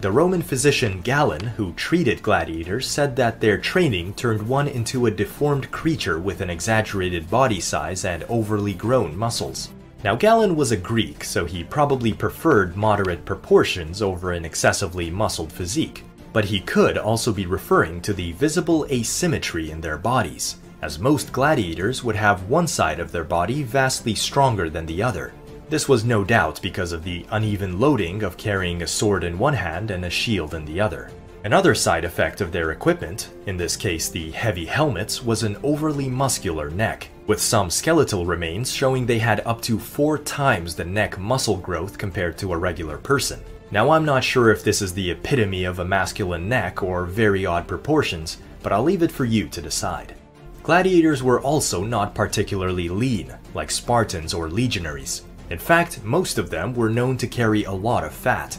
The Roman physician Galen, who treated gladiators, said that their training turned one into a deformed creature with an exaggerated body size and overly grown muscles. Now, Galen was a Greek, so he probably preferred moderate proportions over an excessively muscled physique. But he could also be referring to the visible asymmetry in their bodies, as most gladiators would have one side of their body vastly stronger than the other, this was no doubt because of the uneven loading of carrying a sword in one hand and a shield in the other. Another side effect of their equipment, in this case the heavy helmets, was an overly muscular neck, with some skeletal remains showing they had up to four times the neck muscle growth compared to a regular person. Now I'm not sure if this is the epitome of a masculine neck or very odd proportions, but I'll leave it for you to decide. Gladiators were also not particularly lean, like Spartans or legionaries. In fact, most of them were known to carry a lot of fat,